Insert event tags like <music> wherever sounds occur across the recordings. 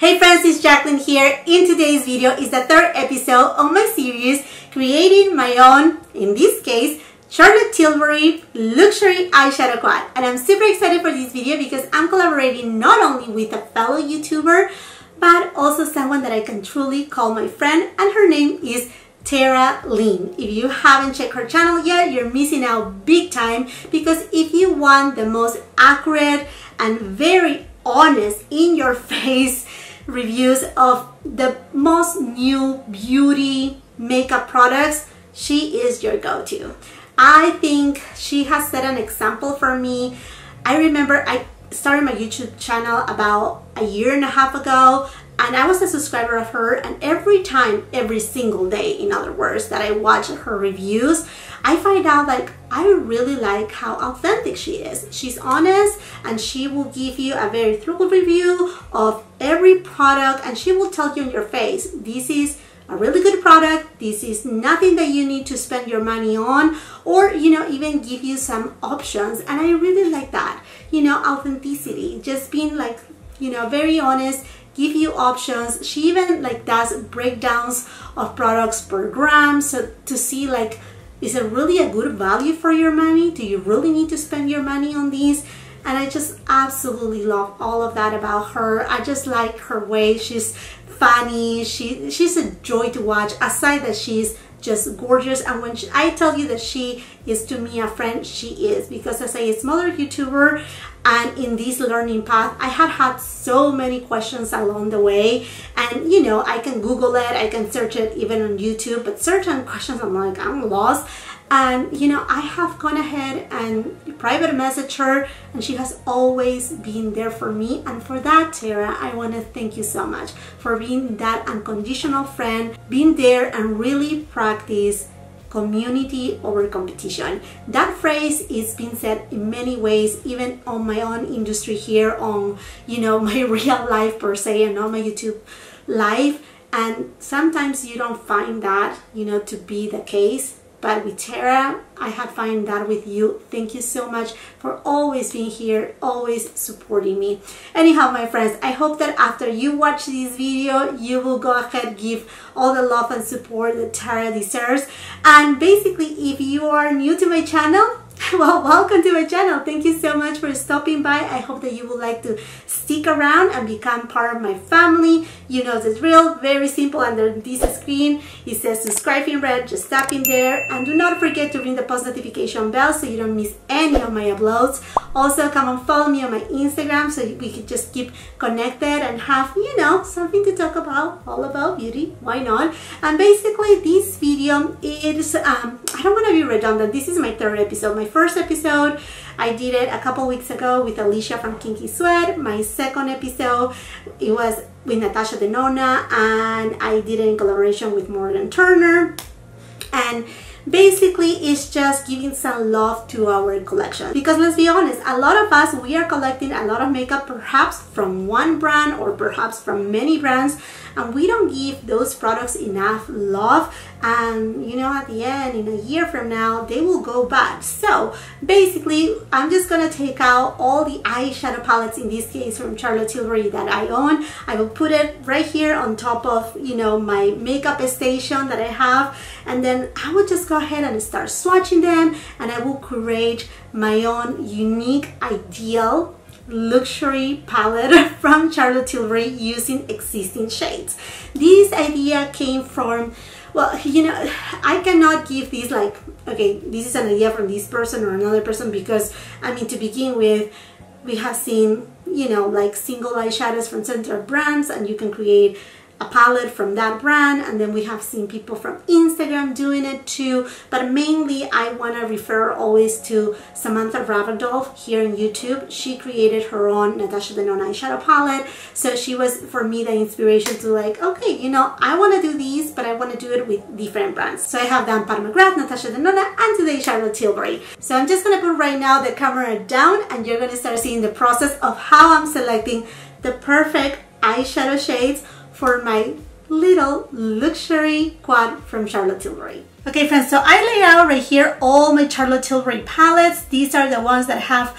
Hey friends, it's Jackeline here. In today's video is the third episode of my series, creating my own, in this case, Charlotte Tilbury Luxury Eyeshadow Quad. And I'm super excited for this video because I'm collaborating not only with a fellow YouTuber, but also someone that I can truly call my friend, and her name is Tara Lynn. If you haven't checked her channel yet, you're missing out big time because if you want the most accurate and very honest, in your <laughs> face reviews of the most new beauty makeup products, she is your go-to. I think she has set an example for me. I remember I started my YouTube channel about a year and a half ago and I was a subscriber of her and every time, every single day, in other words, that I watch her reviews, I find out like I really like how authentic she is. She's honest and she will give you a very thorough review of every product and she will tell you in your face, this is a really good product. This is nothing that you need to spend your money on or, you know, even give you some options. And I really like that, you know, authenticity, just being like, you know, very honest give you options. She even like does breakdowns of products per gram so to see like is it really a good value for your money? Do you really need to spend your money on these? And I just absolutely love all of that about her. I just like her way. She's funny. She she's a joy to watch. Aside that she's just gorgeous. And when she, I tell you that she is to me a friend she is. Because as a smaller YouTuber and in this learning path I had had so many questions along the way. And you know I can google it I can search it even on YouTube but certain questions I'm like I'm lost and you know I have gone ahead and private message her and she has always been there for me and for that Tara I want to thank you so much for being that unconditional friend being there and really practice community over competition. That phrase is being said in many ways, even on my own industry here on, you know, <laughs> my real life per se and on my YouTube life. And sometimes you don't find that, you know, to be the case. But with Tara, I have found that with you. Thank you so much for always being here, always supporting me. Anyhow, my friends, I hope that after you watch this video, you will go ahead give all the love and support that Tara deserves. And basically, if you are new to my channel, <laughs> well welcome to my channel. Thank you so much for stopping by. I hope that you would like to stick around and become part of my family. You know the drill very simple under this screen. It says subscribe in red just tap in there and do not forget to ring the post notification bell so you don't miss any of my uploads. Also come and follow me on my instagram so we can just keep connected and have you know something to talk about all about beauty. Why not? And basically this video is um i don't want to be redundant. This is my third episode. My first episode. I did it a couple weeks ago with Alicia from Kinky Sweat. My second episode, it was with Natasha Denona and I did it in collaboration with Morgan Turner. And basically it's just giving some love to our collection because let's be honest a lot of us we are collecting a lot of makeup perhaps from one brand or perhaps from many brands and we don't give those products enough love. And you know at the end in a year from now they will go bad. So basically I'm just gonna take out all the eyeshadow palettes in this case from Charlotte Tilbury that I own. I will put it right here on top of you know my makeup station that I have. And then I will just go ahead and start swatching them and I will create my own unique ideal luxury palette <laughs> from Charlotte Tilbury using existing shades. This idea came from, well, you know, I cannot give this like, okay, this is an idea from this person or another person because, I mean, to begin with, we have seen, you know, like single eyeshadows from central brands and you can create a palette from that brand and then we have seen people from Instagram doing it too. But mainly I want to refer always to Samantha Ravndahl here on YouTube. She created her own Natasha Denona eyeshadow palette. So she was for me the inspiration to like okay you know I want to do these but I want to do it with different brands. So I have done Pat McGrath, Natasha Denona and today Charlotte Tilbury. So I'm just gonna put right now the camera down and you're gonna start seeing the process of how I'm selecting the perfect eyeshadow shades for my little luxury quad from Charlotte Tilbury. Okay friends, so I lay out right here all my Charlotte Tilbury palettes. These are the ones that have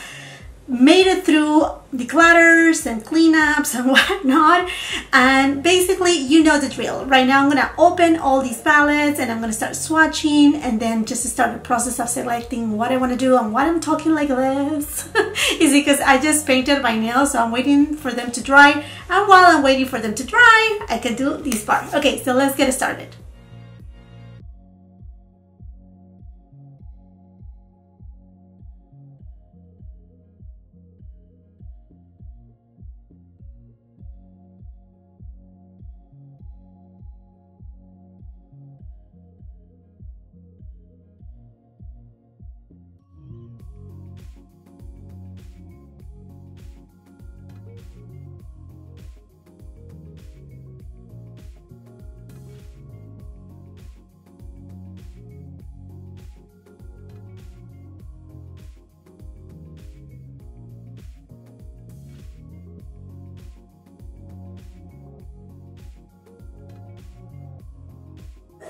made it through declutters and cleanups and <laughs> whatnot. And basically you know the drill. Right now I'm gonna open all these palettes and I'm gonna start swatching and then just start the process of selecting what I want to do and what I'm talking like this. <laughs> Is because I just painted my nails so I'm waiting for them to dry. And while I'm waiting for them to dry I can do this part. Okay so let's get started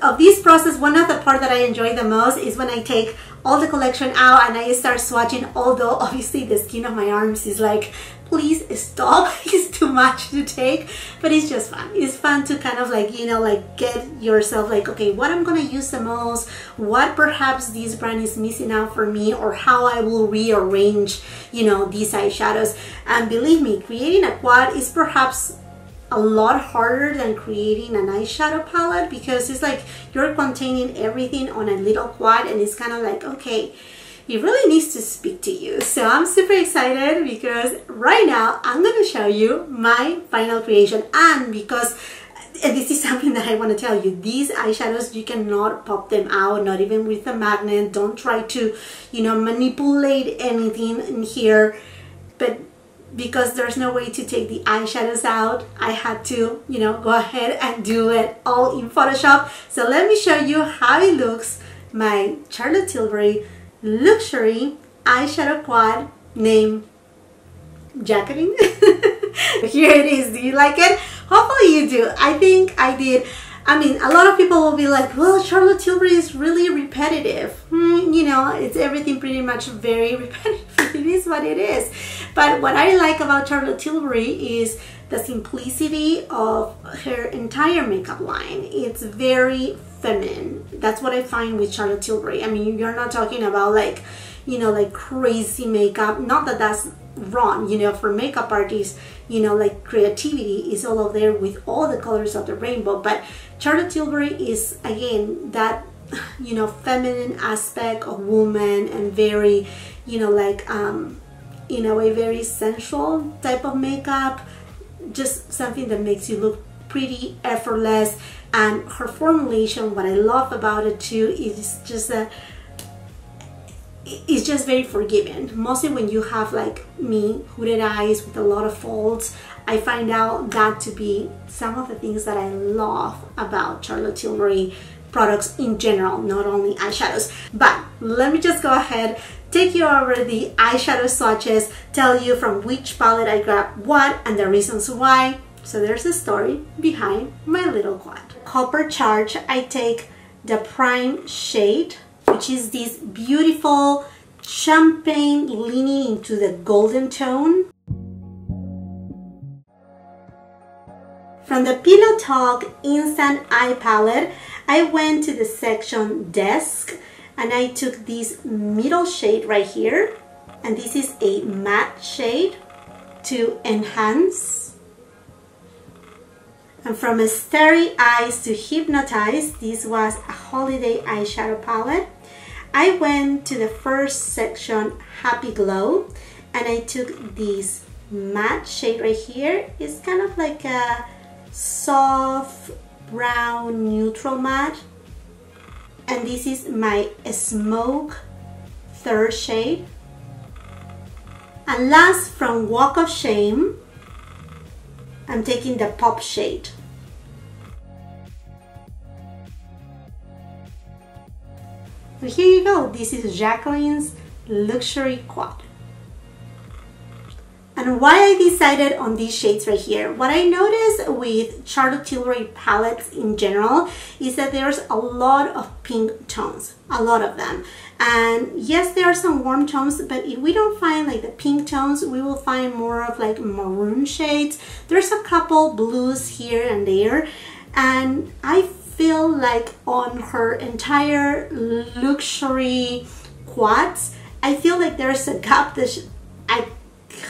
of this process, one of the part that I enjoy the most is when I take all the collection out and I start swatching, although obviously the skin of my arms is like, please stop, <laughs> it's too much to take, but it's just fun. It's fun to kind of like, you know, like get yourself like, okay, what I'm gonna use the most, what perhaps this brand is missing out for me, or how I will rearrange, you know, these eyeshadows. And believe me, creating a quad is perhaps a lot harder than creating an eyeshadow palette because it's like you're containing everything on a little quad and it's kind of like, okay, it really needs to speak to you. So I'm super excited because right now I'm going to show you my final creation and because and this is <laughs> something that I want to tell you these eyeshadows you cannot pop them out not even with a magnet don't try to you know manipulate anything in here but because there's no way to take the eyeshadows out. I had to you know go ahead and do it all in Photoshop. So let me show you how it looks. My Charlotte Tilbury luxury eyeshadow quad named Jackeline <laughs> here it is. Do you like it? Hopefully you do. I think I did I mean, a lot of people will be like, well, Charlotte Tilbury is really repetitive. Hmm, you know, it's everything pretty much very <laughs> repetitive. it is what it is. But what I like about Charlotte Tilbury is the simplicity of her entire makeup line. It's very feminine. That's what I find with Charlotte Tilbury. I mean, you're not talking about like, you know, like crazy makeup. Not that that's wrong, you know, for makeup artists, you know, like creativity is all over there with all the colors of the rainbow. But Charlotte Tilbury is, again, that, you know, feminine aspect of woman and very, you know, like, um, in a way very sensual type of makeup just something that makes you look pretty effortless and her formulation what I love about it too is just a it's just very forgiving mostly when you have like me hooded eyes with a lot of folds I find out that to be some of the things that I love about Charlotte Tilbury products in general not only eyeshadows but let me just go ahead take you over the eyeshadow swatches, tell you from which palette I grabbed what and the reasons why. So there's a story behind my little quad. Copper Charge, I take the Prime shade, which is this beautiful champagne leaning into the golden tone. From the Pillow Talk Instant Eye Palette, I went to the section Desk and I took this middle shade right here and this is a matte shade to enhance and from a Starry Eyes to Hypnotize this was a holiday eyeshadow palette. I went to the first section Happy Glow and I took this matte shade right here. It's kind of like a soft brown neutral matte. And this is my smoke third shade. And last from walk of shame I'm taking the pop shade so here you go this is Jackeline's luxury quad and why I decided on these shades right here. What I noticed with Charlotte Tilbury palettes in general is that there's a lot of pink tones, a lot of them. And yes, there are some warm tones, but if we don't find like the pink tones, we will find more of like maroon shades. There's a couple blues here and there. And I feel like on her entire luxury quads, I feel like there's a gap that I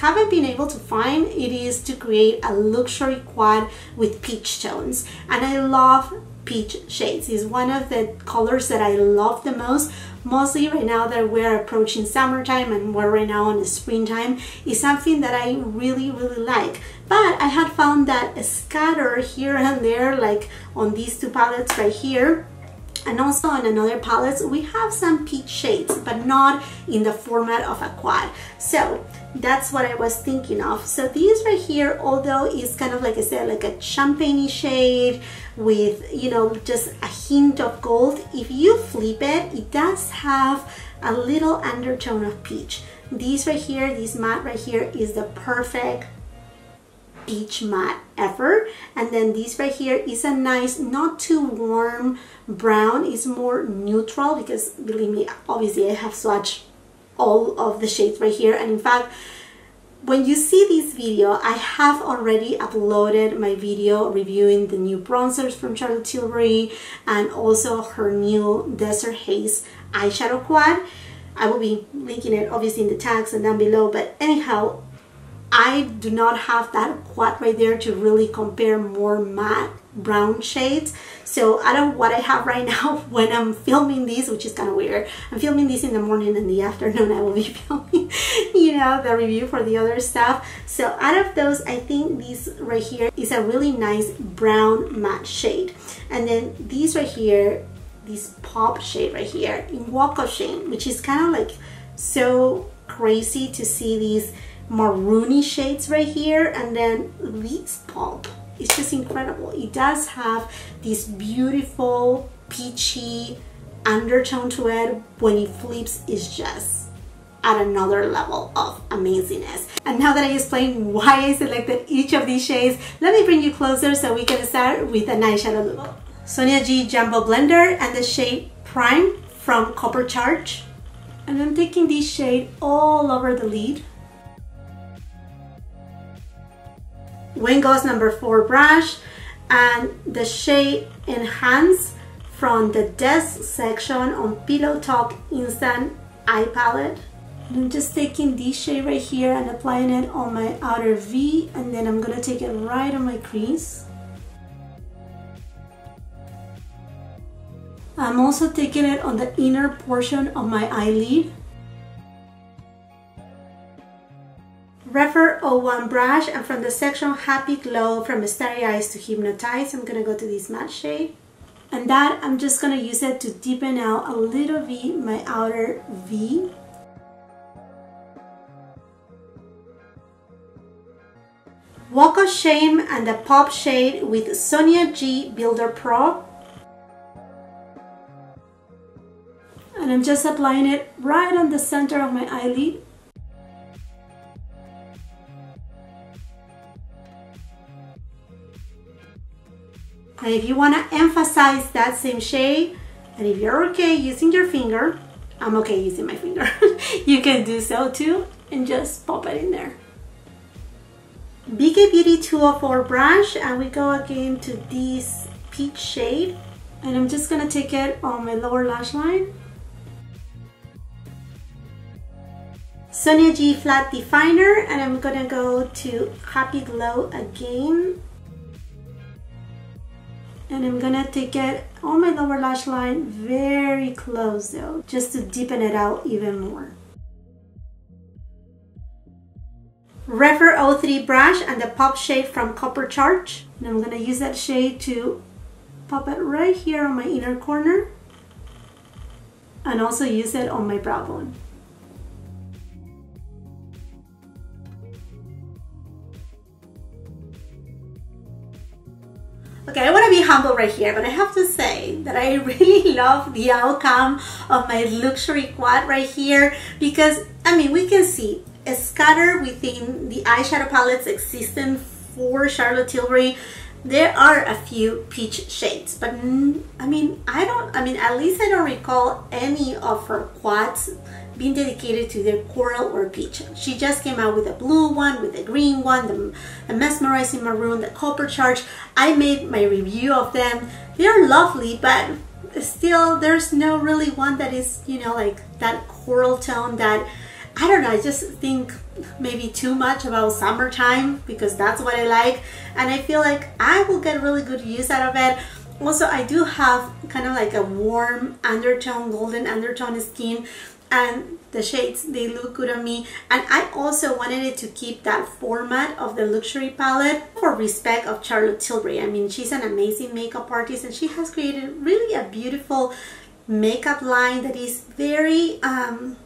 haven't been able to find. It is to create a luxury quad with peach tones. And I love peach shades. It's one of the colors that I love the most mostly right now that we're approaching summertime and we're right now in the springtime is something that I really really like but I had found that a scatter here and there like on these two palettes right here and also on another palettes we have some peach shades but not in the format of a quad. So that's what I was thinking of. So these right here although is kind of like I said like a champagne shade with you know just a hint of gold if you flip it it does have a little undertone of peach. These right here this matte right here is the perfect peach matte ever and then this right here is a nice not too warm brown. It's more neutral because believe me obviously I have swatched all of the shades right here. And in fact when you see this video, I have already uploaded my video reviewing the new bronzers from Charlotte Tilbury and also her new Desert Haze eyeshadow quad. I will be linking it obviously in the tags and down below, but anyhow, I do not have that quad right there to really compare more matte brown shades. So out of what I have right <laughs> now when I'm filming these, which is kind of weird, I'm filming this in the morning and the <laughs> afternoon I will be <laughs> filming, you know, the review for the other stuff. So out of those, I think this right here is a really nice brown matte shade. And then these right here, this pop shade right here in Walk of Shame, which is kind of like so crazy to see these maroony shades right here and then this pulp. It's just incredible. It does have this beautiful peachy undertone to it. When it flips it's just at another level of amazingness. And now that I explained why I selected each of these shades let me bring you closer so we can start with an eyeshadow look. Sonia G Jumbo Blender and the shade Prime from Copper Charge. And I'm taking this shade all over the lid Wayne Goss number 4 brush and the shade Enhance from the Desk section on Pillow Talk Instant Eye Palette. I'm just taking this shade right here and applying it on my outer V and then I'm going to take it right on my crease. I'm also taking it on the inner portion of my eyelid Rephr 01 brush and from the section Happy Glow from Starry Eyes to Hypnotize, I'm gonna go to this matte shade. And that, I'm just gonna use it to deepen out a little bit my outer V. Walk of Shame and the Pop shade with Sonia G Builder Pro. And I'm just applying it right on the center of my eyelid. And if you want to emphasize that same shade, and if you're okay using your finger, I'm okay using my finger, <laughs> you can do so too and just pop it in there. BK Beauty 204 brush and we go again to this peach shade and I'm just gonna take it on my lower lash line. Sonia G Flat Definer and I'm gonna go to Happy Glow again and I'm gonna take it on my lower lash line very close though just to deepen it out even more. Rephr 03 brush and the pop shade from Copper Charge. And I'm gonna use that shade to pop it right here on my inner corner. And also use it on my brow bone humble right here, but I have to say that I <laughs> really love the outcome of my luxury quad right here because, I mean, we can see scattered within the eyeshadow palettes existing for Charlotte Tilbury. There are a few peach shades but I mean I don't I mean at least I don't recall any of her quads being dedicated to their coral or peach. She just came out with a blue one, with a green one, the, the mesmerizing maroon, the copper charge. I made my review of them. They're lovely, but still there's no really one that is, you know, like that coral tone that I don't know, I just think maybe too much about summertime because that's what I like and I feel like I will get really good use out of it. Also, I do have kind of like a warm undertone, golden undertone skin and the shades they look good on me. And I also wanted it to keep that format of the luxury palette for respect of Charlotte Tilbury. I mean she's an amazing makeup artist and she has created really a beautiful makeup line that is very um,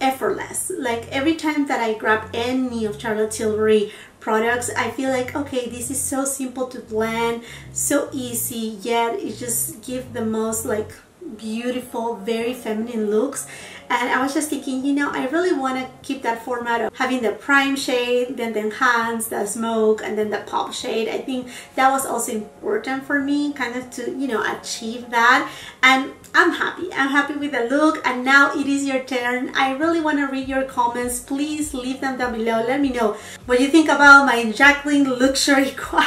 effortless. Like every time that I grab any of Charlotte Tilbury products I feel like okay this is so simple to blend so easy yet it just gives the most like beautiful very feminine looks and I was just thinking you know I really want to keep that format of having the prime shade then the enhance the smoke and then the pop shade I think that was also important for me kind of to you know achieve that and I'm happy. I'm happy with the look and now it is your turn. I really want to read your comments. Please leave them down below. Let me know what you think about my Jackeline luxury <laughs> quad.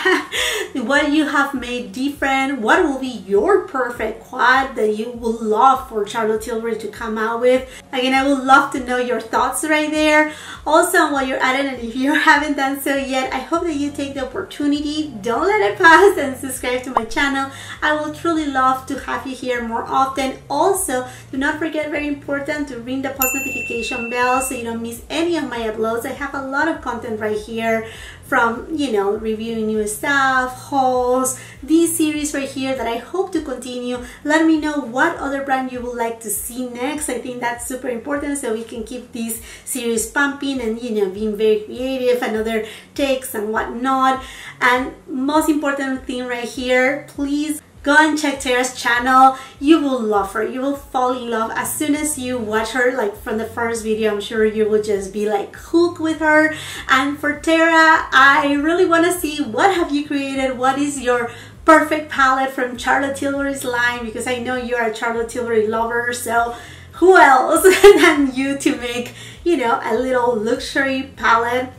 What you have made different. What will be your perfect quad that you would love for Charlotte Tilbury to come out with. Again, I would love to know your thoughts right there. Also, while you're at it and if you <laughs> haven't done so yet, I hope that you take the opportunity. Don't let it pass and subscribe to my channel. I will truly love to have you here more often. Also, do not forget, very important, to ring the post notification bell so you don't miss any of my uploads. I have a lot of content right here from, you know, reviewing new stuff, hauls, this series right here that I hope to continue. Let me know what other brand you would like to see next. I think that's super important so we can keep this series pumping and, you know, being very creative and other takes and whatnot. And most important thing right here, please go and check Tara's channel. You will love her. You will fall in love as soon as you watch her like from the first video. I'm sure you will just be like hooked with her. And for Tara, I really want to see what have you created? What is your perfect palette from Charlotte Tilbury's line? Because I know you're a Charlotte Tilbury lover. So who else <laughs> than you to make, you know, a little luxury palette?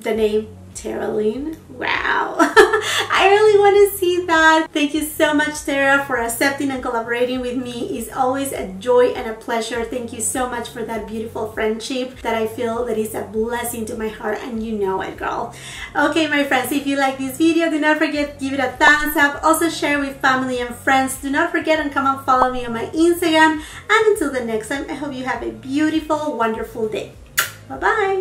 The name Tara Lynn. Wow. <laughs> I really want to see that. Thank you so much, Tara, for accepting and collaborating with me. It's always a joy and a pleasure. Thank you so much for that beautiful friendship that I feel that is a blessing to my heart and you know it, girl. Okay, my friends, if you like this video, do not forget to give it a thumbs up. Also share with family and friends. Do not forget and come and follow me on my Instagram. And until the next time, I hope you have a beautiful, wonderful day. Bye-bye.